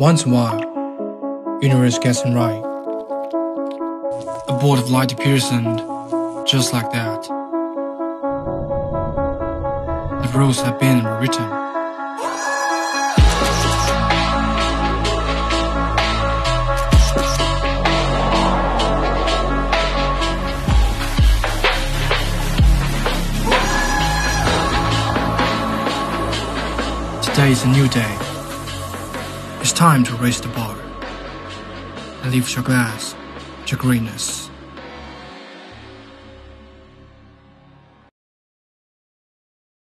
Once in a while, universe gets it right. A bolt of light appears and, just like that, the rules have been rewritten. Today is a new day. It's time to raise the bar and lift your glass to greatness.